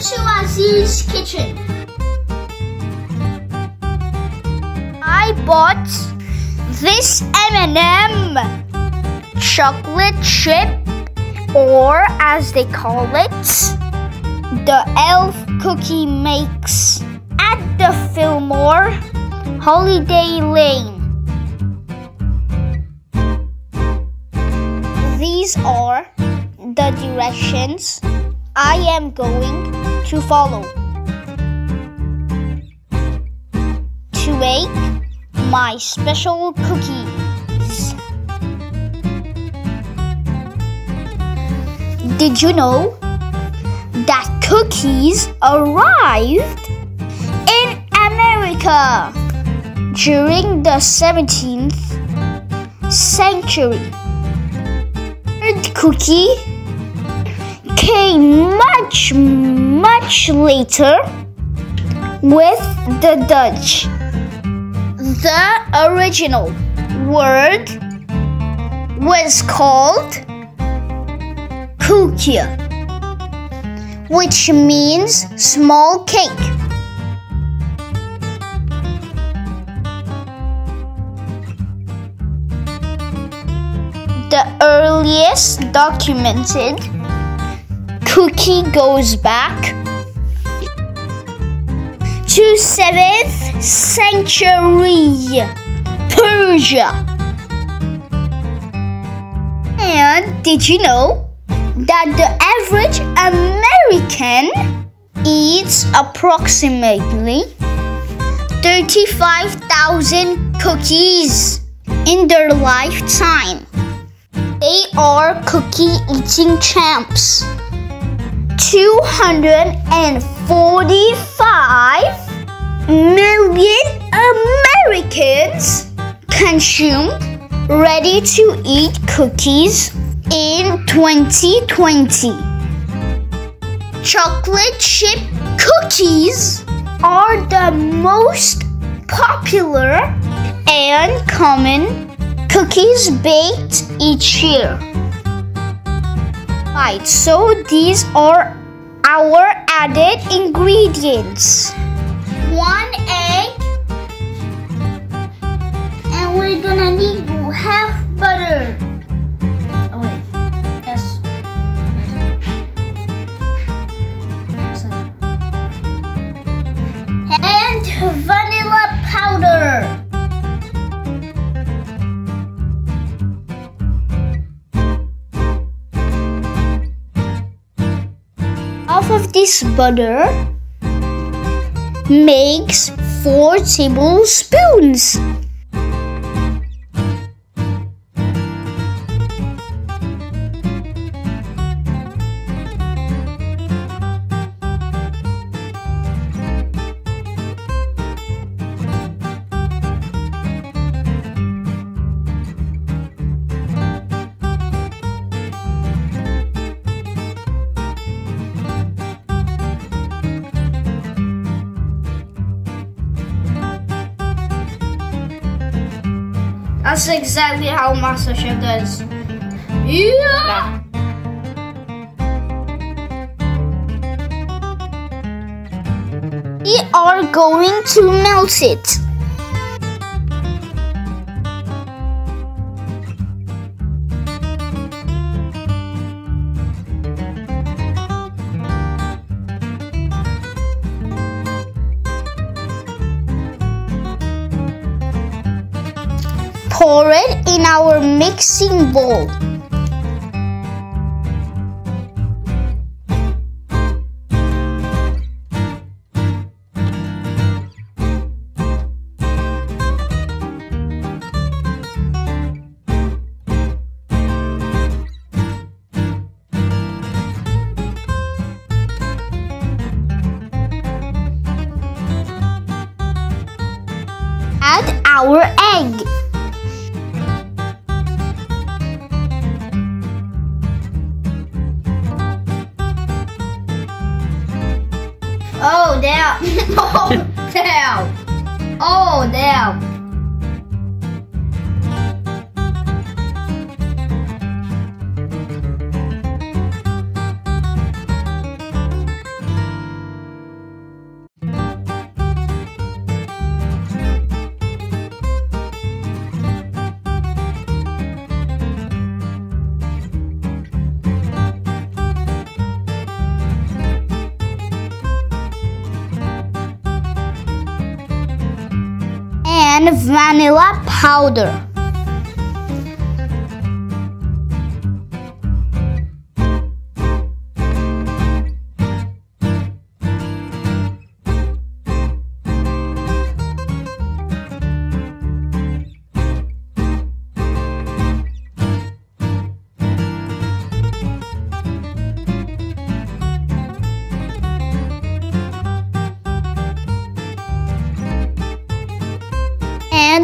to Azize's kitchen. I bought this M&M chocolate chip or as they call it the elf cookie makes at the Fillmore Holiday Lane. These are the directions I am going to follow to make my special cookies. Did you know that cookies arrived in America during the 17th century? The cookie came much, later with the Dutch. The original word was called koekje, which means small cake. The earliest documented cookie goes back to 7th century Persia. And did you know that the average American eats approximately 35,000 cookies in their lifetime? They are cookie eating champs. 245 million Americans consumed ready to eat cookies in 2020. Chocolate chip cookies are the most popular and common cookies baked each year. Right, so these are our added ingredients. One egg, and we're gonna need half butter. This butter makes 4 tablespoons. That's exactly how MasterChef does. Yeah. We are going to melt it. Pour it in our mixing bowl. Add our egg. And vanilla powder.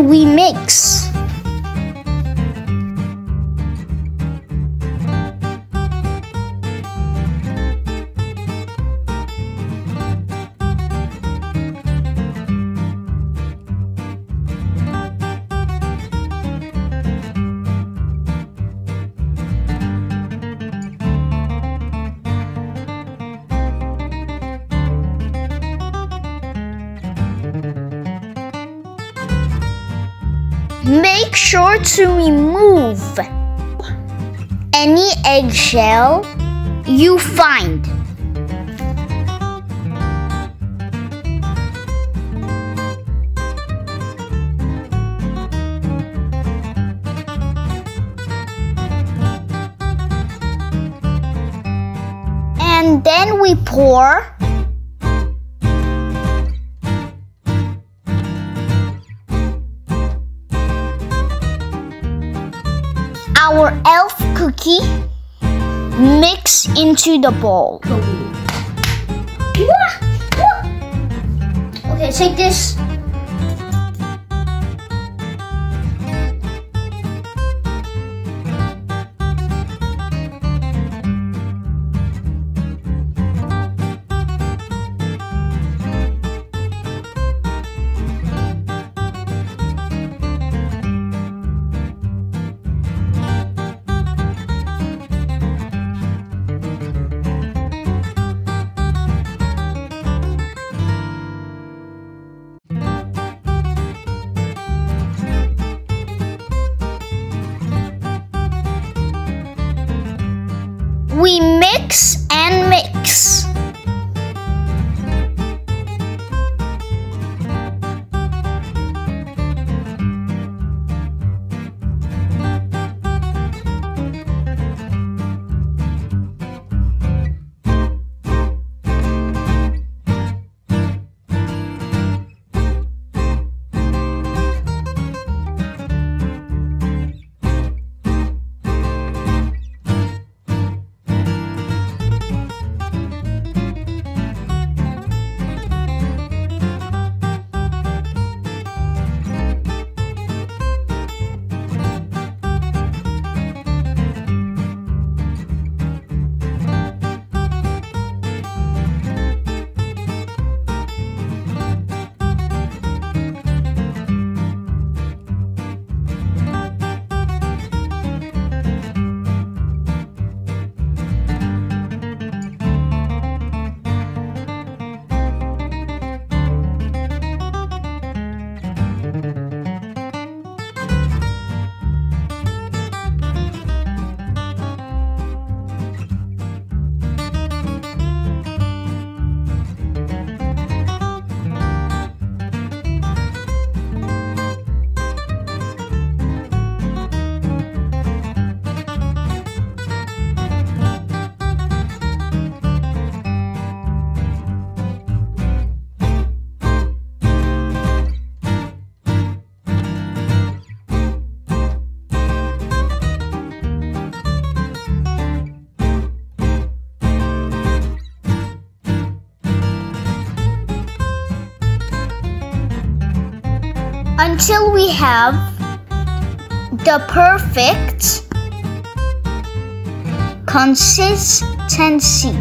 We mix. Make sure to remove any eggshell you find. And then we pour our elf cookie mix into the bowl. Okay, take this. We mix and mix. Until we have the perfect consistency.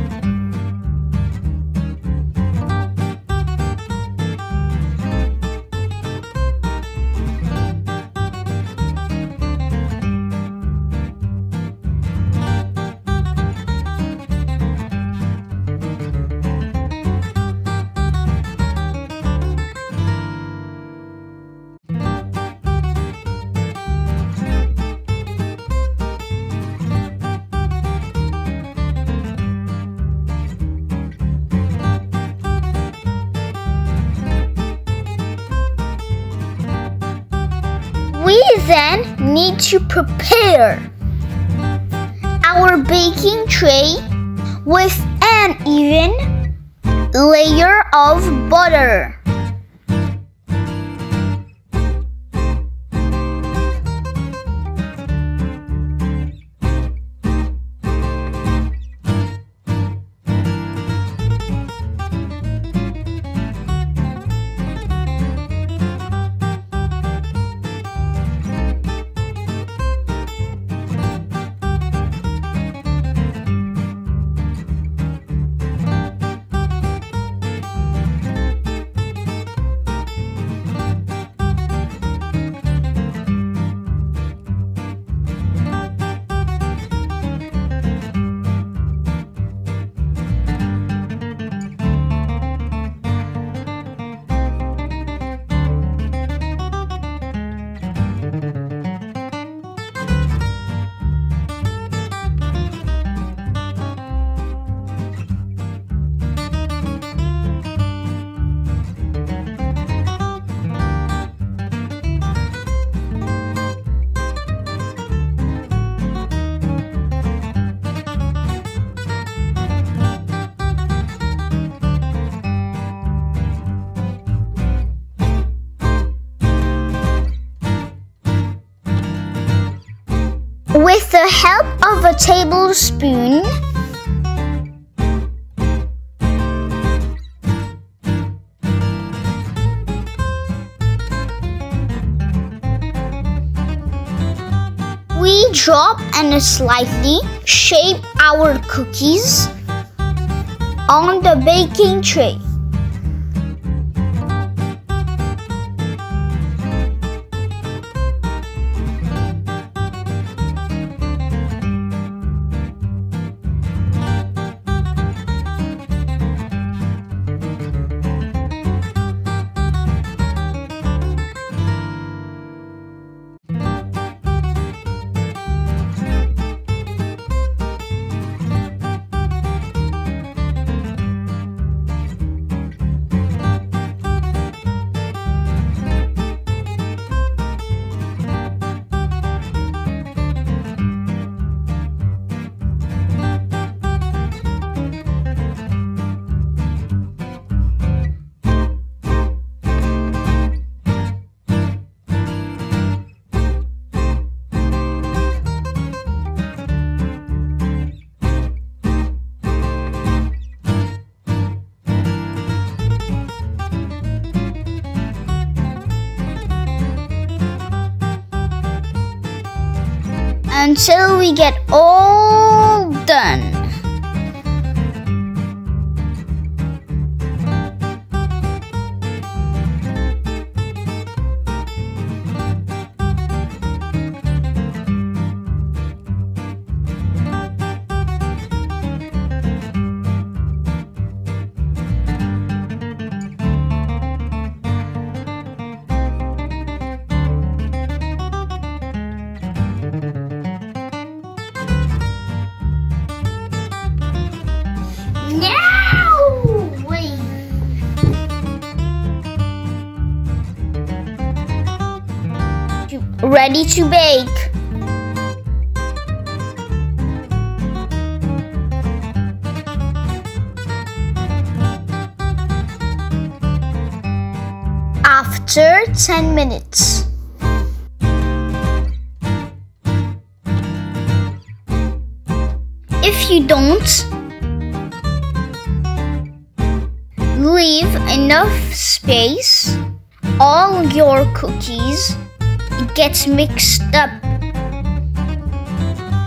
Need to prepare our baking tray with an even layer of butter. The help of a tablespoon, we drop and slightly shape our cookies on the baking tray. Until we get all To bake. After 10 minutes. If you don't, leave enough space, all your cookies gets mixed up.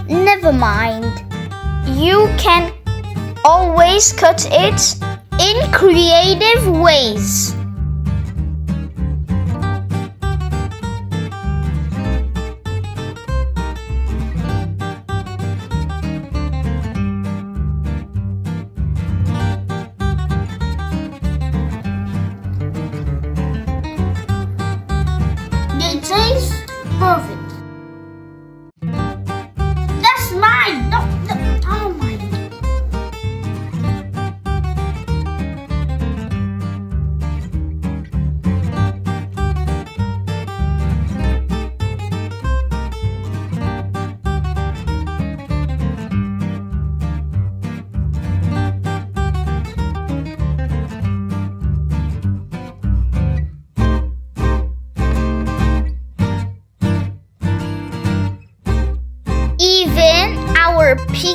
Never mind. You can always cut it in creative ways.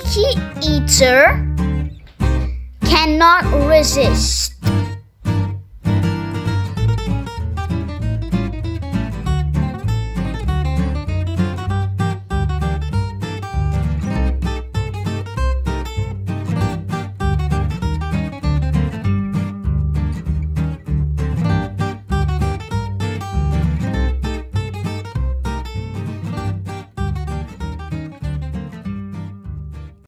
picky eater cannot resist.